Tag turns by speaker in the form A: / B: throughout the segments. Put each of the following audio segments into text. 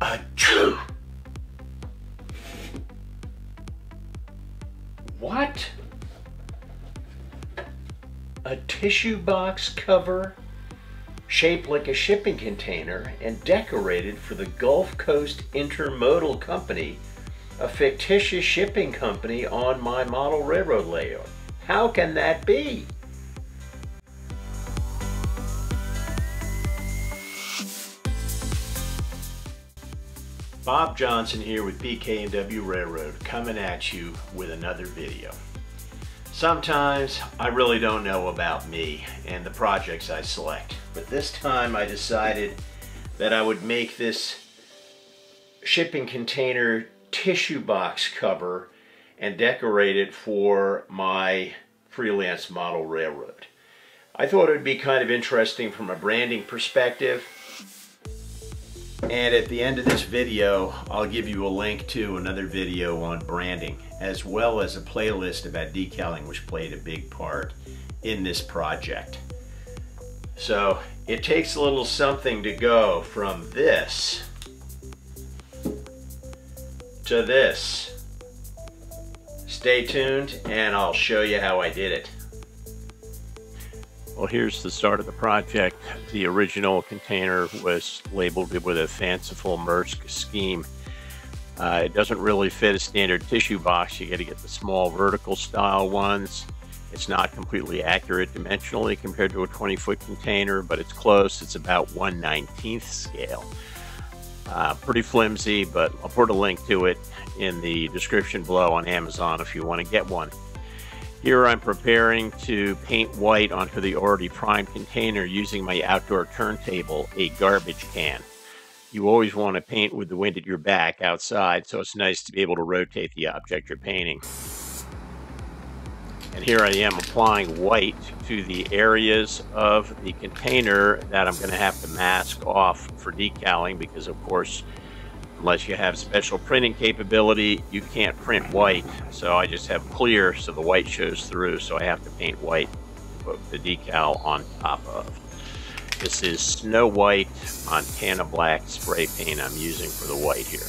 A: A true. What? A tissue box cover shaped like a shipping container and decorated for the Gulf Coast Intermodal Company, a fictitious shipping company on my model railroad layout. How can that be? Bob Johnson here with PK&W Railroad coming at you with another video. Sometimes I really don't know about me and the projects I select, but this time I decided that I would make this shipping container tissue box cover and decorate it for my freelance model railroad. I thought it would be kind of interesting from a branding perspective and at the end of this video, I'll give you a link to another video on branding, as well as a playlist about decaling, which played a big part in this project. So it takes a little something to go from this to this. Stay tuned and I'll show you how I did it. Well, here's the start of the project. The original container was labeled with a fanciful Maersk scheme. Uh, it doesn't really fit a standard tissue box. You got to get the small vertical style ones. It's not completely accurate dimensionally compared to a 20 foot container, but it's close. It's about 1 19th scale. Uh, pretty flimsy, but I'll put a link to it in the description below on Amazon if you want to get one. Here I'm preparing to paint white onto the already primed container using my outdoor turntable, a garbage can. You always want to paint with the wind at your back outside, so it's nice to be able to rotate the object you're painting. And here I am applying white to the areas of the container that I'm going to have to mask off for decaling because of course Unless you have special printing capability, you can't print white. So I just have clear so the white shows through. So I have to paint white, put the decal on top of. This is Snow White Montana Black spray paint I'm using for the white here.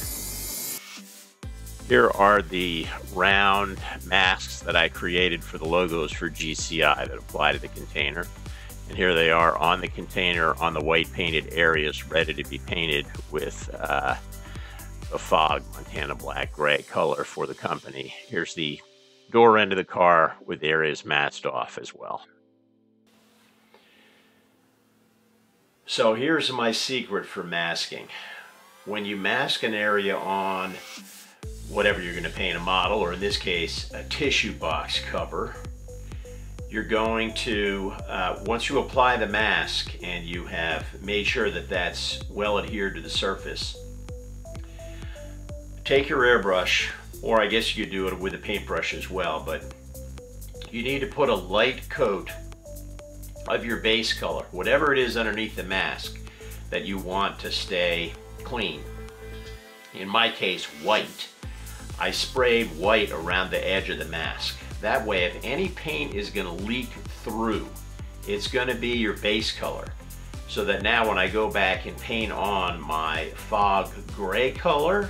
A: Here are the round masks that I created for the logos for GCI that apply to the container. And here they are on the container on the white painted areas ready to be painted with uh, a fog Montana black gray color for the company. Here's the door end of the car with areas masked off as well. So here's my secret for masking. When you mask an area on whatever you're going to paint a model, or in this case, a tissue box cover, you're going to, uh, once you apply the mask and you have made sure that that's well adhered to the surface, take your airbrush, or I guess you could do it with a paintbrush as well, but you need to put a light coat of your base color, whatever it is underneath the mask that you want to stay clean. In my case, white. I sprayed white around the edge of the mask. That way, if any paint is gonna leak through, it's gonna be your base color. So that now when I go back and paint on my fog gray color,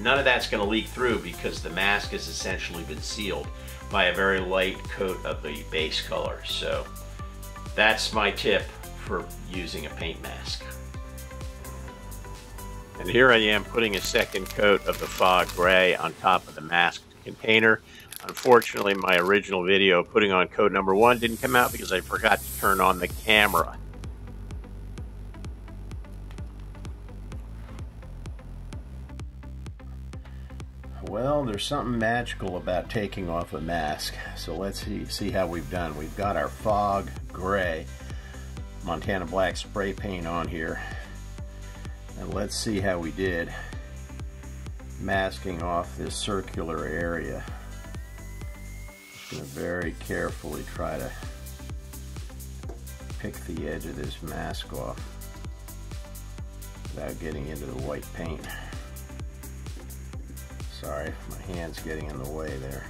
A: None of that's going to leak through because the mask has essentially been sealed by a very light coat of the base color. So that's my tip for using a paint mask. And here I am putting a second coat of the fog gray on top of the masked container. Unfortunately, my original video putting on coat number one didn't come out because I forgot to turn on the camera. Well, there's something magical about taking off a mask. So let's see, see how we've done. We've got our fog gray Montana black spray paint on here. And let's see how we did masking off this circular area. Just to very carefully try to pick the edge of this mask off without getting into the white paint. Sorry, my hand's getting in the way there.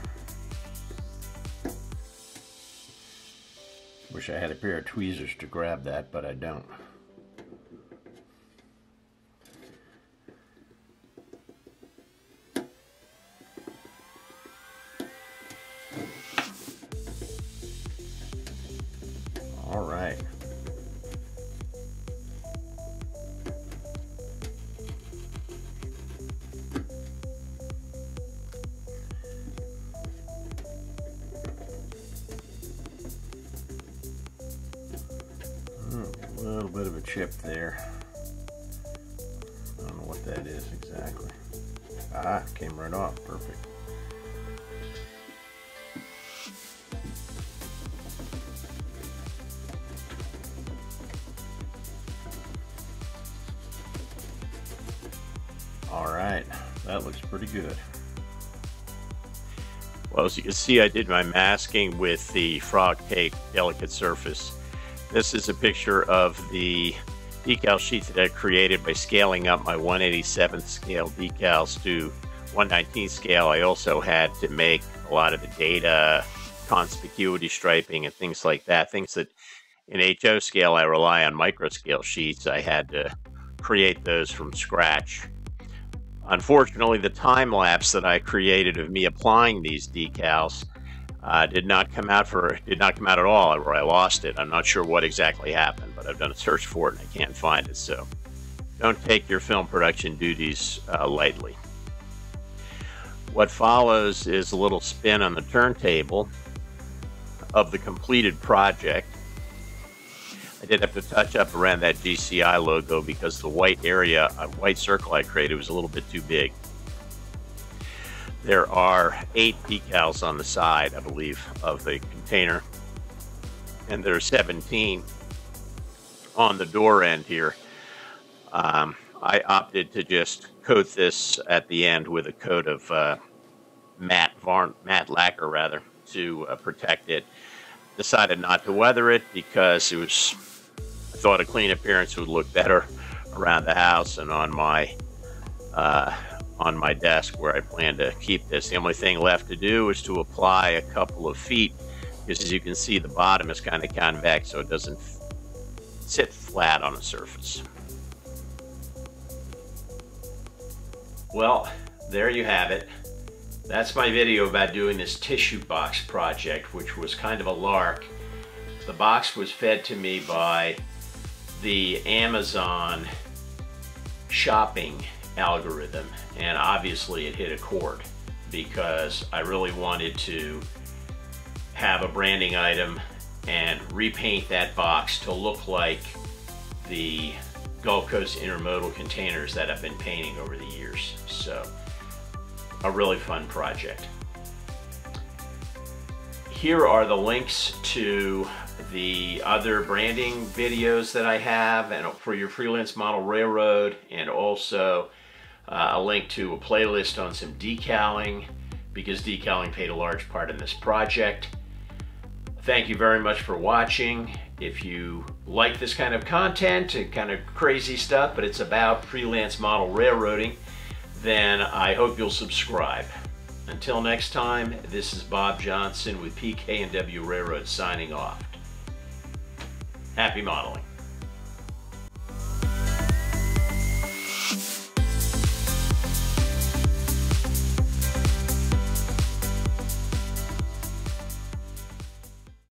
A: Wish I had a pair of tweezers to grab that, but I don't. Chip there. I don't know what that is exactly. Ah, came right off, perfect. All right, that looks pretty good. Well, as you can see, I did my masking with the frog cake delicate surface. This is a picture of the decal sheet that I created by scaling up my 187th scale decals to 119 scale. I also had to make a lot of the data, conspicuity striping, and things like that. Things that in HO scale I rely on Microscale sheets. I had to create those from scratch. Unfortunately, the time lapse that I created of me applying these decals uh, did not come out for did not come out at all, or I lost it. I'm not sure what exactly happened, but I've done a search for it and I can't find it. So, don't take your film production duties uh, lightly. What follows is a little spin on the turntable of the completed project. I did have to touch up around that GCI logo because the white area, a white circle I created was a little bit too big. There are eight decals on the side, I believe, of the container. And there are 17 on the door end here. Um, I opted to just coat this at the end with a coat of uh, matte, varn matte lacquer rather to uh, protect it. Decided not to weather it because it was thought a clean appearance would look better around the house and on my uh, on my desk where I plan to keep this. The only thing left to do is to apply a couple of feet because as you can see the bottom is kind of convex so it doesn't sit flat on a surface. Well, there you have it. That's my video about doing this tissue box project, which was kind of a lark. The box was fed to me by the Amazon shopping algorithm and obviously it hit a chord because I really wanted to have a branding item and repaint that box to look like the Gulf Coast intermodal containers that I've been painting over the years. So a really fun project. Here are the links to the other branding videos that I have and for your freelance model railroad and also uh, a link to a playlist on some decaling because decaling played a large part in this project. Thank you very much for watching. If you like this kind of content and kind of crazy stuff, but it's about freelance model railroading, then I hope you'll subscribe. Until next time, this is Bob Johnson with PK&W Railroad signing off. Happy modeling.